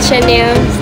this